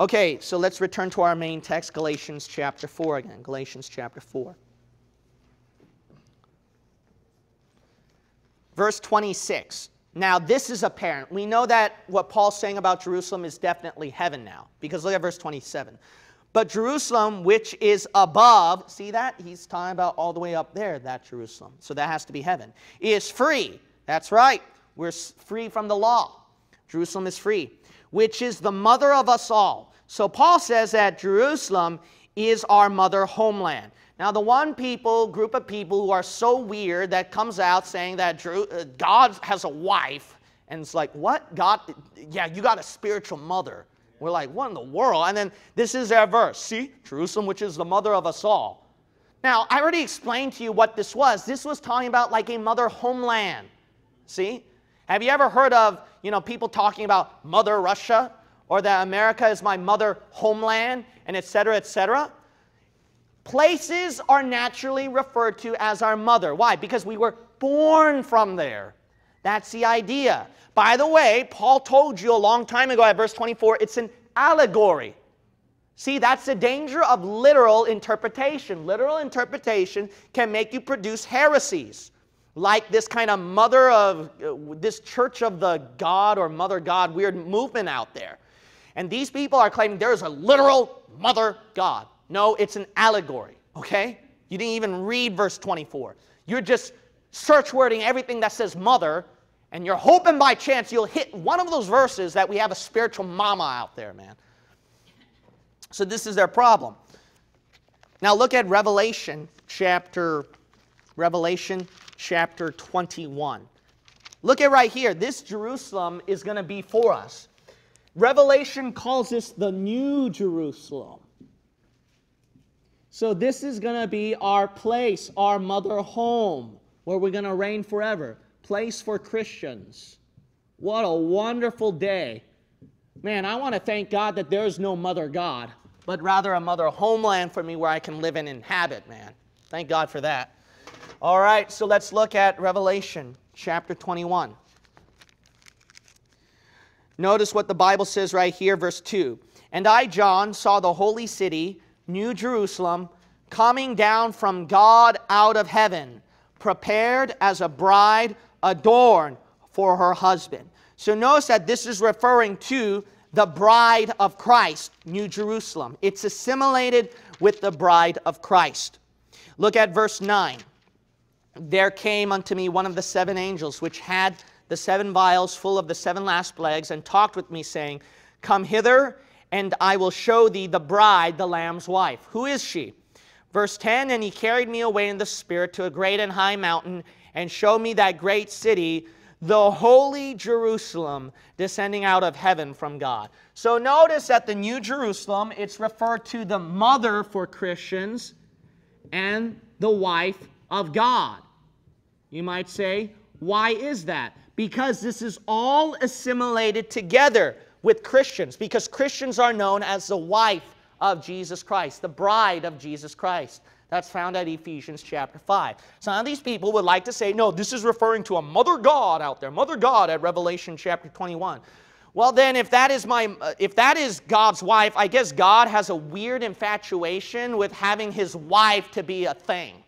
Okay, so let's return to our main text, Galatians chapter 4 again. Galatians chapter 4. Verse 26. Now, this is apparent. We know that what Paul's saying about Jerusalem is definitely heaven now, because look at verse 27. But Jerusalem, which is above, see that? He's talking about all the way up there, that Jerusalem. So that has to be heaven. Is free. That's right. We're free from the law. Jerusalem is free, which is the mother of us all. So Paul says that Jerusalem is our mother homeland. Now, the one people, group of people who are so weird that comes out saying that uh, God has a wife, and it's like, what? God, yeah, you got a spiritual mother. We're like, what in the world? And then this is our verse. See, Jerusalem, which is the mother of us all. Now, I already explained to you what this was. This was talking about like a mother homeland. See? Have you ever heard of, you know, people talking about Mother Russia or that America is my mother homeland and etc. etc.? Places are naturally referred to as our mother. Why? Because we were born from there. That's the idea. By the way, Paul told you a long time ago at verse 24, it's an allegory. See, that's the danger of literal interpretation. Literal interpretation can make you produce heresies, like this kind of mother of uh, this church of the God or mother God weird movement out there. And these people are claiming there is a literal mother God. No, it's an allegory, okay? You didn't even read verse 24. You're just search wording everything that says mother and you're hoping by chance you'll hit one of those verses that we have a spiritual mama out there, man. So this is their problem. Now look at Revelation chapter Revelation chapter 21. Look at right here. This Jerusalem is going to be for us. Revelation calls this the new Jerusalem. So this is going to be our place, our mother home, where we're going to reign forever place for Christians. What a wonderful day. Man, I want to thank God that there is no mother God, but rather a mother homeland for me where I can live and inhabit, man. Thank God for that. All right, so let's look at Revelation chapter 21. Notice what the Bible says right here, verse 2. And I, John, saw the holy city, New Jerusalem, coming down from God out of heaven, prepared as a bride adorned for her husband. So notice that this is referring to the bride of Christ, New Jerusalem. It's assimilated with the bride of Christ. Look at verse 9. There came unto me one of the seven angels, which had the seven vials full of the seven last plagues, and talked with me, saying, Come hither, and I will show thee the bride, the Lamb's wife. Who is she? Verse 10 And he carried me away in the Spirit to a great and high mountain and show me that great city, the holy Jerusalem, descending out of heaven from God. So notice that the New Jerusalem, it's referred to the mother for Christians and the wife of God. You might say, why is that? Because this is all assimilated together with Christians, because Christians are known as the wife of Jesus Christ, the bride of Jesus Christ. That's found at Ephesians chapter 5. Some of these people would like to say, no, this is referring to a mother God out there, mother God at Revelation chapter 21. Well, then, if that is my, uh, if that is God's wife, I guess God has a weird infatuation with having His wife to be a thing,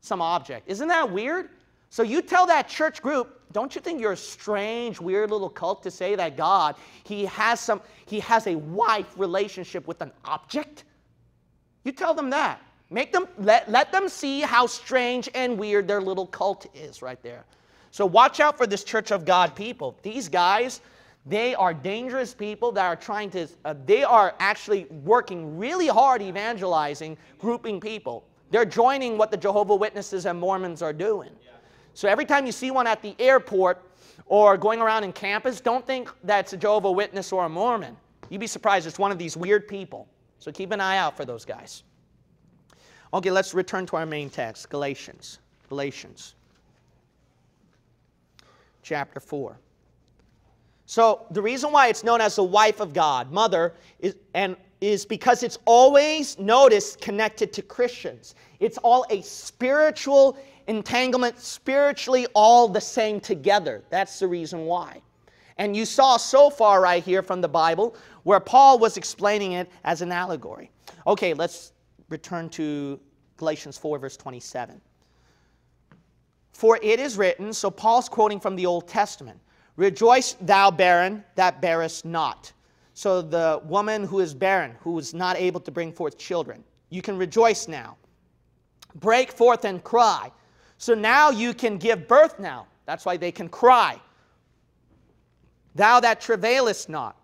some object. Isn't that weird? So you tell that church group, don't you think you're a strange, weird little cult to say that God, He has some, He has a wife relationship with an object? You tell them that. Make them, let, let them see how strange and weird their little cult is right there. So watch out for this Church of God people. These guys, they are dangerous people that are trying to, uh, they are actually working really hard evangelizing, grouping people. They're joining what the Jehovah Witnesses and Mormons are doing. So every time you see one at the airport or going around in campus, don't think that's a Jehovah Witness or a Mormon. You'd be surprised it's one of these weird people. So keep an eye out for those guys. Okay, let's return to our main text, Galatians. Galatians chapter 4. So the reason why it's known as the wife of God, mother, is, and is because it's always, notice, connected to Christians. It's all a spiritual entanglement, spiritually all the same together. That's the reason why. And you saw so far right here from the Bible where Paul was explaining it as an allegory. Okay, let's return to Galatians 4, verse 27. For it is written, so Paul's quoting from the Old Testament Rejoice, thou barren, that bearest not. So the woman who is barren, who is not able to bring forth children, you can rejoice now. Break forth and cry. So now you can give birth now. That's why they can cry. Thou that travailest not.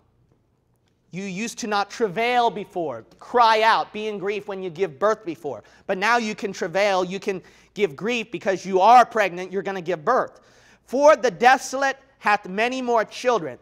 You used to not travail before, cry out, be in grief when you give birth before. But now you can travail, you can give grief because you are pregnant, you're going to give birth. For the desolate hath many more children.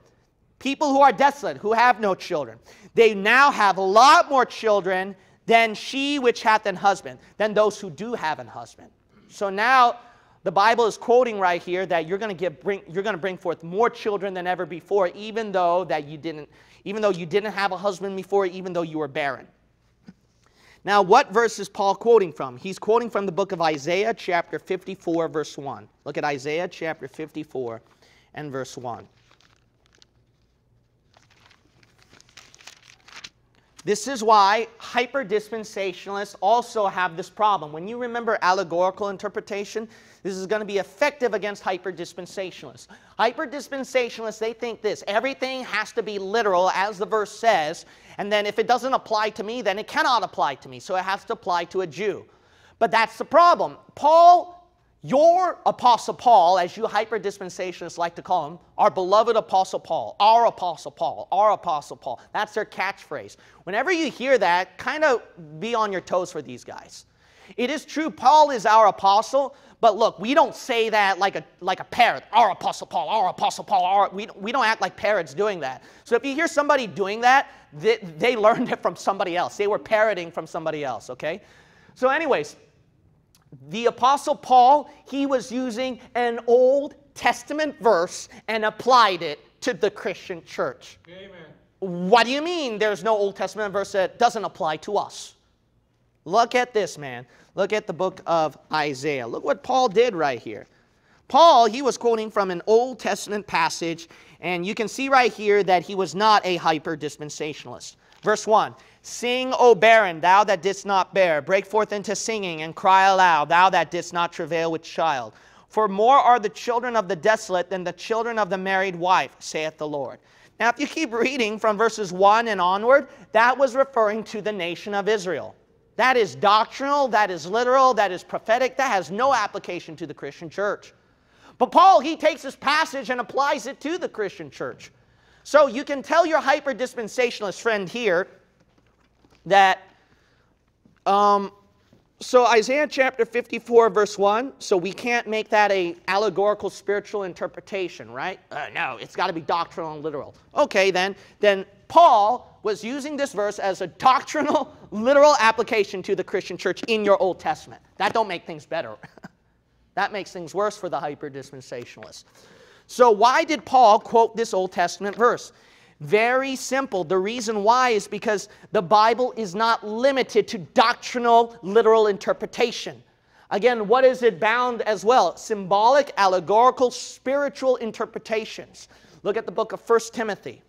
People who are desolate, who have no children, they now have a lot more children than she which hath an husband, than those who do have an husband. So now the Bible is quoting right here that you're going to bring you're going to bring forth more children than ever before, even though that you didn't even though you didn't have a husband before, even though you were barren. Now, what verse is Paul quoting from? He's quoting from the book of Isaiah, chapter 54, verse 1. Look at Isaiah, chapter 54, and verse 1. This is why hyper-dispensationalists also have this problem. When you remember allegorical interpretation, this is going to be effective against hyper-dispensationalists. Hyper-dispensationalists, they think this, everything has to be literal as the verse says, and then if it doesn't apply to me, then it cannot apply to me, so it has to apply to a Jew. But that's the problem. Paul your Apostle Paul, as you hyper dispensationalists like to call him, our beloved Apostle Paul, our Apostle Paul, our Apostle Paul. That's their catchphrase. Whenever you hear that, kind of be on your toes for these guys. It is true, Paul is our apostle, but look, we don't say that like a, like a parrot, our Apostle Paul, our Apostle Paul, our, we, we don't act like parrots doing that. So if you hear somebody doing that, they, they learned it from somebody else. They were parroting from somebody else, okay? So, anyways, the Apostle Paul, he was using an Old Testament verse and applied it to the Christian church. Amen. What do you mean there's no Old Testament verse that doesn't apply to us? Look at this, man. Look at the book of Isaiah. Look what Paul did right here. Paul, he was quoting from an Old Testament passage, and you can see right here that he was not a hyper dispensationalist. Verse 1 Sing, O barren, thou that didst not bear. Break forth into singing and cry aloud, thou that didst not travail with child. For more are the children of the desolate than the children of the married wife, saith the Lord. Now, if you keep reading from verses 1 and onward, that was referring to the nation of Israel. That is doctrinal, that is literal, that is prophetic, that has no application to the Christian church. But Paul, he takes this passage and applies it to the Christian church. So you can tell your hyper dispensationalist friend here that, um, so Isaiah chapter 54, verse 1, so we can't make that a allegorical spiritual interpretation, right? Uh, no, it's got to be doctrinal and literal. Okay, then, then Paul was using this verse as a doctrinal, literal application to the Christian church in your Old Testament. That don't make things better. that makes things worse for the hyper-dispensationalists. So why did Paul quote this Old Testament verse? Very simple. The reason why is because the Bible is not limited to doctrinal, literal interpretation. Again, what is it bound as well? Symbolic, allegorical, spiritual interpretations. Look at the book of 1 Timothy.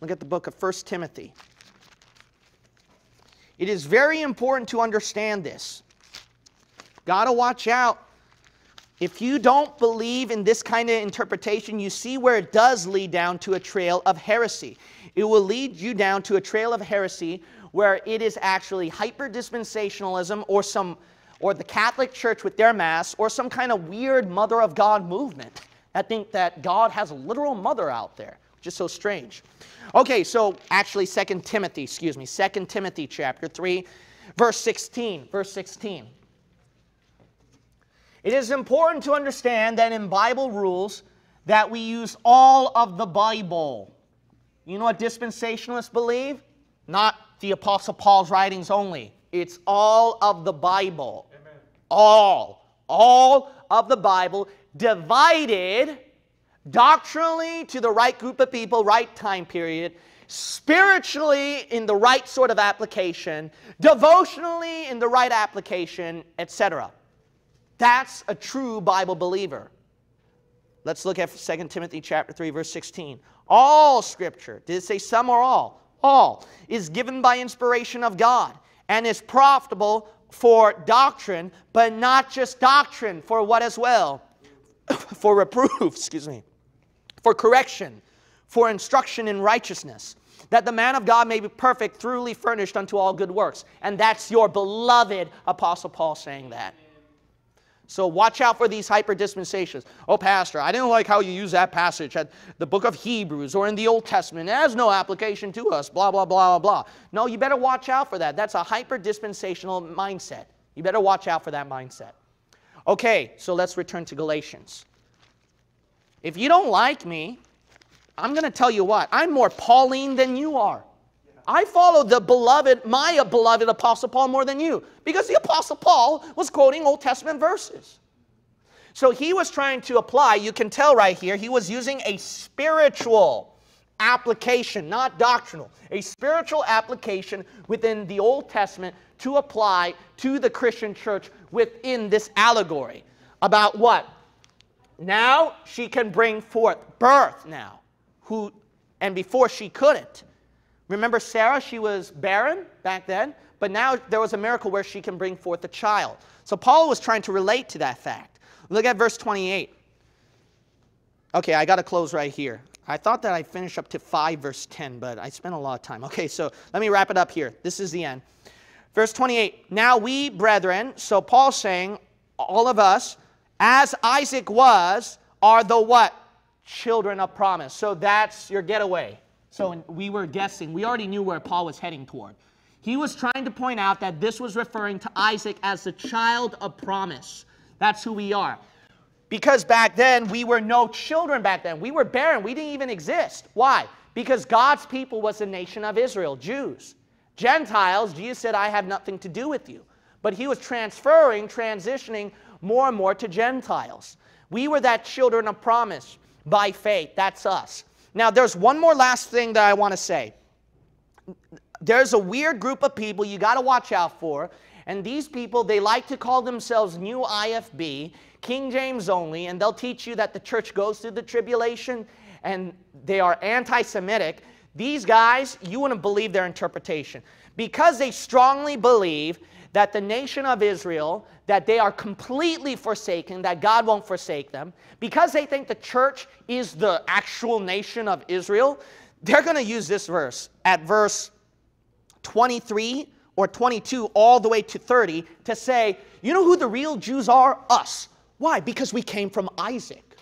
Look at the book of 1 Timothy. It is very important to understand this. Got to watch out if you don't believe in this kind of interpretation, you see where it does lead down to a trail of heresy. It will lead you down to a trail of heresy where it is actually hyper dispensationalism or some or the Catholic Church with their mass or some kind of weird mother of God movement. I think that God has a literal mother out there, which is so strange. Okay, so actually 2 Timothy, excuse me, 2 Timothy chapter 3, verse 16, verse 16. It is important to understand that in Bible rules that we use all of the Bible. You know what dispensationalists believe? Not the Apostle Paul's writings only. It's all of the Bible. Amen. All. All of the Bible divided doctrinally to the right group of people, right time period, spiritually in the right sort of application, devotionally in the right application, etc. That's a true Bible believer. Let's look at 2 Timothy chapter 3 verse 16. All scripture, did it say some or all? All is given by inspiration of God and is profitable for doctrine, but not just doctrine, for what as well? for reproof, excuse me, for correction, for instruction in righteousness, that the man of God may be perfect, thoroughly furnished unto all good works. And that's your beloved Apostle Paul saying that. So watch out for these hyper dispensations. Oh, Pastor, I didn't like how you use that passage at the book of Hebrews or in the Old Testament. It has no application to us, blah, blah, blah, blah, blah. No, you better watch out for that. That's a hyper dispensational mindset. You better watch out for that mindset. Okay, so let's return to Galatians. If you don't like me, I'm going to tell you what, I'm more Pauline than you are. I follow the beloved, my beloved Apostle Paul more than you because the Apostle Paul was quoting Old Testament verses. So he was trying to apply, you can tell right here, he was using a spiritual application, not doctrinal, a spiritual application within the Old Testament to apply to the Christian church within this allegory. About what? Now she can bring forth birth now. Who and before she couldn't. Remember Sarah, she was barren back then, but now there was a miracle where she can bring forth a child. So Paul was trying to relate to that fact. Look at verse 28. Okay, I got to close right here. I thought that I'd finish up to 5 verse 10, but I spent a lot of time. Okay, so let me wrap it up here. This is the end. Verse 28. Now we, brethren, so Paul's saying, all of us, as Isaac was, are the what? Children of promise. So that's your getaway. So we were guessing, we already knew where Paul was heading toward. He was trying to point out that this was referring to Isaac as the child of promise. That's who we are. Because back then, we were no children back then. We were barren. We didn't even exist. Why? Because God's people was the nation of Israel, Jews. Gentiles, Jesus said, I have nothing to do with you. But he was transferring, transitioning more and more to Gentiles. We were that children of promise by faith. That's us. Now, there's one more last thing that I want to say. There's a weird group of people you got to watch out for. And these people, they like to call themselves New IFB, King James only, and they'll teach you that the church goes through the tribulation and they are anti Semitic. These guys, you wouldn't believe their interpretation. Because they strongly believe that the nation of Israel, that they are completely forsaken, that God won't forsake them, because they think the church is the actual nation of Israel, they're going to use this verse at verse 23 or 22 all the way to 30 to say, you know who the real Jews are? Us. Why? Because we came from Isaac.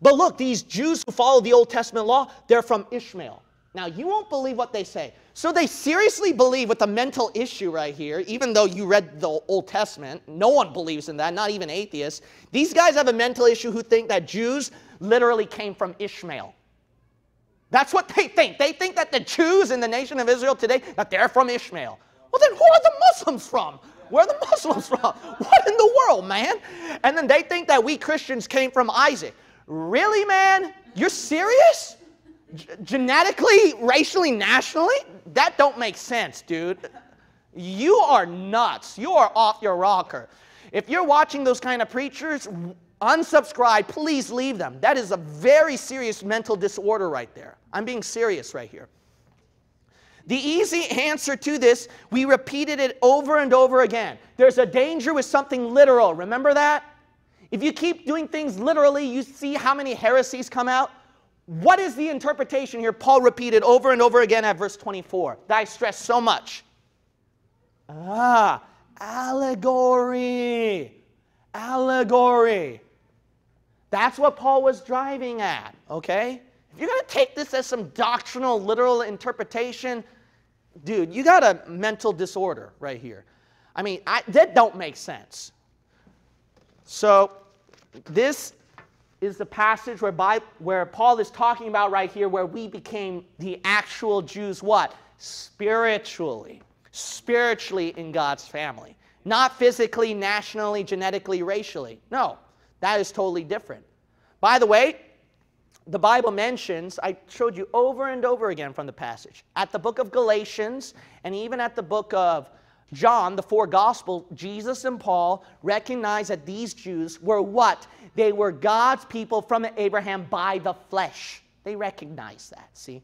But look, these Jews who follow the Old Testament law, they're from Ishmael. Now, you won't believe what they say. So they seriously believe with a mental issue right here, even though you read the Old Testament. No one believes in that, not even atheists. These guys have a mental issue who think that Jews literally came from Ishmael. That's what they think. They think that the Jews in the nation of Israel today, that they're from Ishmael. Well, then who are the Muslims from? Where are the Muslims from? What in the world, man? And then they think that we Christians came from Isaac. Really, man? You're serious? Genetically, racially, nationally, that don't make sense, dude. You are nuts. You are off your rocker. If you're watching those kind of preachers, unsubscribe, please leave them. That is a very serious mental disorder right there. I'm being serious right here. The easy answer to this, we repeated it over and over again. There's a danger with something literal. Remember that? If you keep doing things literally, you see how many heresies come out. What is the interpretation here? Paul repeated over and over again at verse 24 that I stress so much. Ah, allegory. Allegory. That's what Paul was driving at, okay? If you're going to take this as some doctrinal, literal interpretation, dude, you got a mental disorder right here. I mean, I, that don't make sense. So, this is the passage where, where Paul is talking about right here, where we became the actual Jews, what? Spiritually. Spiritually in God's family. Not physically, nationally, genetically, racially. No, that is totally different. By the way, the Bible mentions, I showed you over and over again from the passage, at the book of Galatians and even at the book of John, the four gospel, Jesus and Paul recognized that these Jews were what? They were God's people from Abraham by the flesh. They recognized that, see?